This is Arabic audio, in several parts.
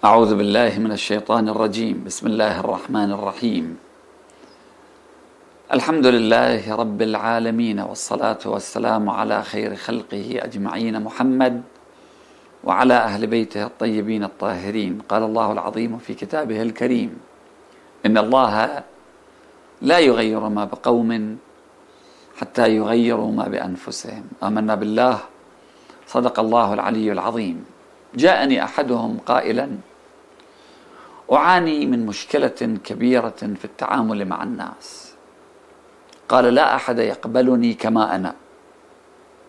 أعوذ بالله من الشيطان الرجيم. بسم الله الرحمن الرحيم. الحمد لله رب العالمين والصلاة والسلام على خير خلقه أجمعين. محمد وعلى أهل بيته الطيبين الطاهرين. قال الله العظيم في كتابه الكريم إن الله لا يغير ما بقوم حتى يغيروا ما بأنفسهم. آمنا بالله. صدق الله العلي العظيم. جاءني أحدهم قائلا أعاني من مشكلة كبيرة في التعامل مع الناس. قال لا أحد يقبلني كما أنا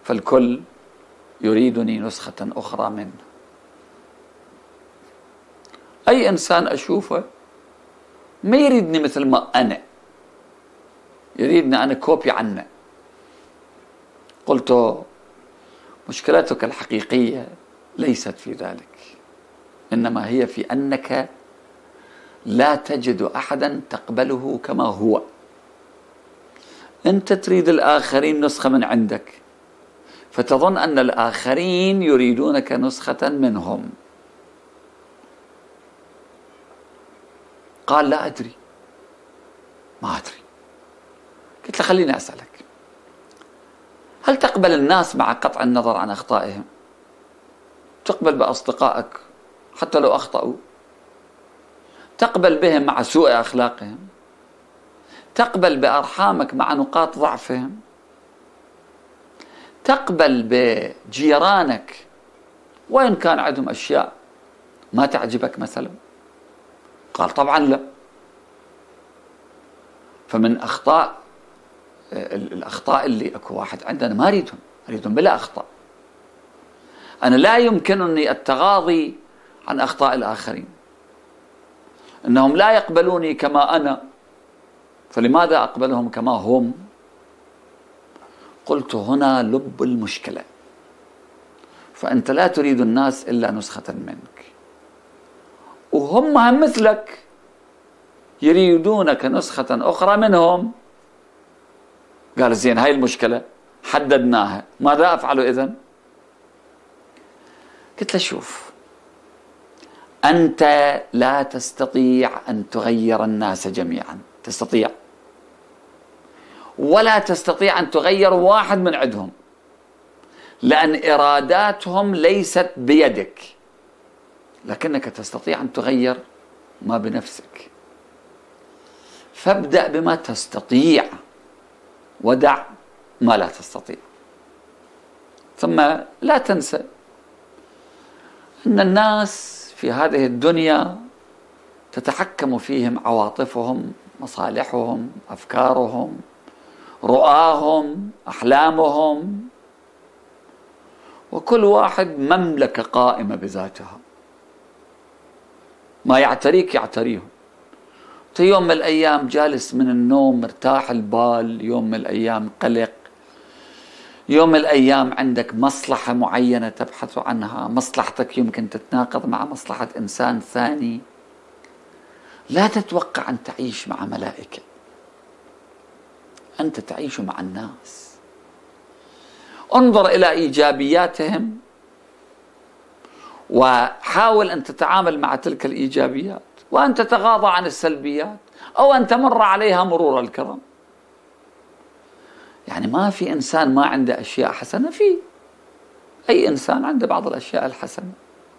فالكل يريدني نسخة أخرى منه. أي إنسان أشوفه ما يريدني مثل ما أنا يريدني أنا كوبي عنه. قلت مشكلتك الحقيقية ليست في ذلك إنما هي في أنك لا تجد أحدا تقبله كما هو. أنت تريد الآخرين نسخة من عندك فتظن أن الآخرين يريدونك نسخة منهم. قال لا أدري ما أدري. قلت له خليني أسألك هل تقبل الناس مع قطع النظر عن أخطائهم؟ تقبل بأصدقائك حتى لو أخطأوا؟ تقبل بهم مع سوء أخلاقهم تقبل بأرحامك مع نقاط ضعفهم تقبل بجيرانك وإن كان عندهم أشياء ما تعجبك مثلا. قال طبعا لا. فمن أخطاء الأخطاء اللي أكو واحد عندنا ما أريدهم أريدهم بلا أخطاء. أنا لا يمكنني التغاضي عن أخطاء الآخرين. إنهم لا يقبلوني كما أنا. فلماذا أقبلهم كما هم؟ قلت هنا لب المشكلة. فأنت لا تريد الناس إلا نسخة منك. وهم هم مثلك. يريدونك نسخة أخرى منهم. قال زين هاي المشكلة. حددناها. ماذا أفعل اذا قلت له شوف أنت لا تستطيع أن تغير الناس جميعا. تستطيع. ولا تستطيع أن تغير واحد من عندهم. لأن إراداتهم ليست بيدك. لكنك تستطيع أن تغير ما بنفسك. فابدأ بما تستطيع. ودع ما لا تستطيع. ثم لا تنسى أن الناس في هذه الدنيا تتحكم فيهم عواطفهم مصالحهم أفكارهم رؤاهم أحلامهم. وكل واحد مملكة قائمة بذاتها. ما يعتريك يعتريهم. يوم من الأيام جالس من النوم مرتاح البال يوم من الأيام قلق يوم من الأيام عندك مصلحة معينة تبحث عنها مصلحتك يمكن تتناقض مع مصلحة إنسان ثاني. لا تتوقع أن تعيش مع ملائكة. أنت تعيش مع الناس. انظر إلى إيجابياتهم وحاول أن تتعامل مع تلك الإيجابيات. وأن تتغاضى عن السلبيات أو أن تمر عليها مرور الكرام يعني ما في إنسان ما عنده أشياء حسنة في أي إنسان عنده بعض الأشياء الحسنة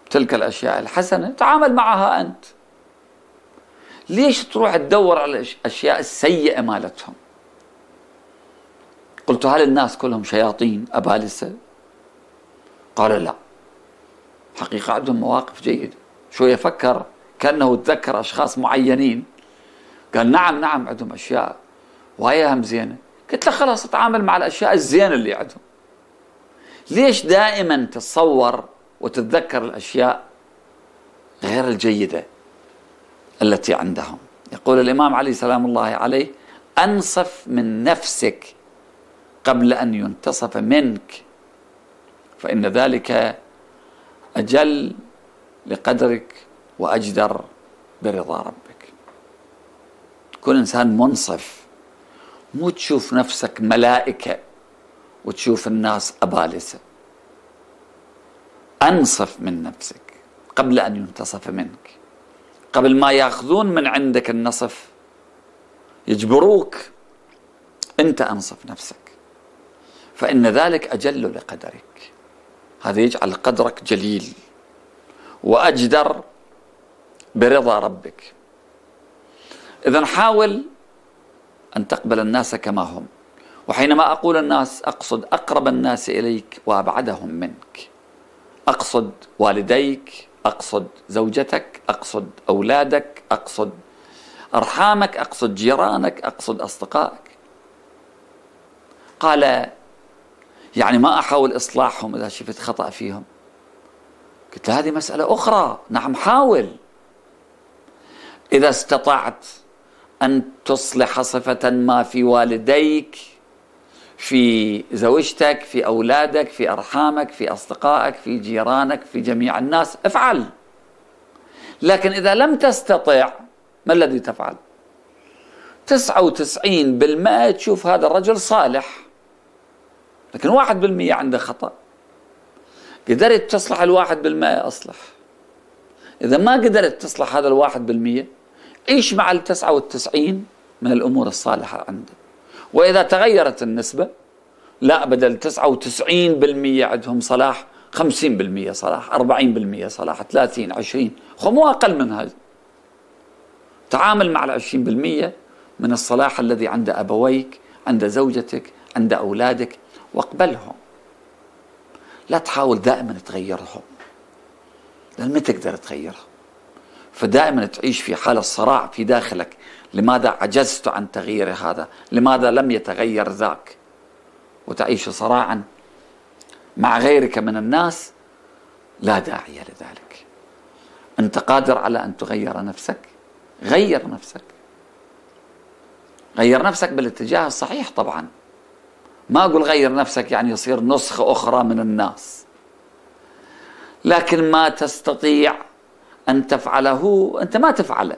تلك الأشياء الحسنة تعامل معها أنت. ليش تروح تدور على الأشياء السيئة مالتهم؟ قلت هل الناس كلهم شياطين أبالسة؟ قال لا. حقيقة عندهم مواقف جيدة. شوية فكر كأنه تذكر أشخاص معينين. قال نعم نعم عندهم أشياء وهي هم زينة. قلت له خلاص اتعامل مع الأشياء الزينة اللي عندهم. ليش دائما تتصور وتتذكر الأشياء غير الجيدة التي عندهم؟ يقول الإمام علي سلام الله عليه أنصف من نفسك قبل أن ينتصف منك فإن ذلك أجل لقدرك وأجدر برضا ربك. كل إنسان منصف مو تشوف نفسك ملائكة وتشوف الناس أبالسة. أنصف من نفسك قبل أن ينتصف منك. قبل ما ياخذون من عندك النصف يجبروك أنت أنصف نفسك. فإن ذلك أجل لقدرك. هذا يجعل قدرك جليل وأجدر برضا ربك. إذا حاول أن تقبل الناس كما هم. وحينما أقول الناس أقصد أقرب الناس إليك وأبعدهم منك. أقصد والديك أقصد زوجتك أقصد أولادك أقصد أرحامك أقصد جيرانك أقصد أصدقائك. قال يعني ما أحاول إصلاحهم إذا شفت خطأ فيهم. قلت هذه مسألة أخرى. نعم حاول. إذا استطعت أن تصلح صفة ما في والديك في زوجتك في أولادك في أرحامك في أصدقائك في جيرانك في جميع الناس. افعل. لكن إذا لم تستطع ما الذي تفعل؟ تسعة وتسعين بالمئة تشوف هذا الرجل صالح. لكن واحد بالمئة عنده خطأ. قدرت تصلح الواحد بالمئة أصلح. إذا ما قدرت تصلح هذا الواحد بالمئة عيش مع التسعة والتسعين من الأمور الصالحة عندك؟ وإذا تغيرت النسبة لا بدل 99% عندهم صلاح 50% صلاح 40% صلاح 30 20 خو مو أقل من هذا تعامل مع العشرين بالمية من الصلاح الذي عند أبويك عند زوجتك عند أولادك واقبلهم. لا تحاول دائما تغيرهم. لأن ما تقدر تغيرهم. فدائما تعيش في حالة صراع في داخلك. لماذا عجزت عن تغيير هذا؟ لماذا لم يتغير ذاك؟ وتعيش صراعا مع غيرك من الناس؟ لا داعي لذلك. أنت قادر على أن تغير نفسك؟ غير نفسك. غير نفسك بالاتجاه الصحيح طبعا. ما أقول غير نفسك يعني يصير نسخة أخرى من الناس. لكن ما تستطيع أن تفعله أنت ما تفعله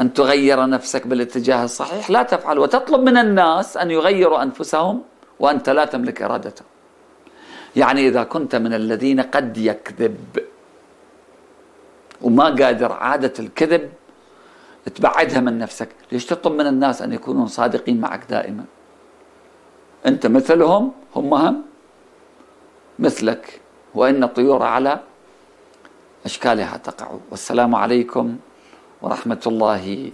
أن تغير نفسك بالاتجاه الصحيح لا تفعل. وتطلب من الناس أن يغيروا أنفسهم وأنت لا تملك إرادتهم. يعني إذا كنت من الذين قد يكذب وما قادر عادة الكذب تبعدها من نفسك. ليش تطلب من الناس أن يكونوا صادقين معك دائما؟ أنت مثلهم هم هم مثلك. وإن الطيور على أشكالها تقع. والسلام عليكم ورحمة الله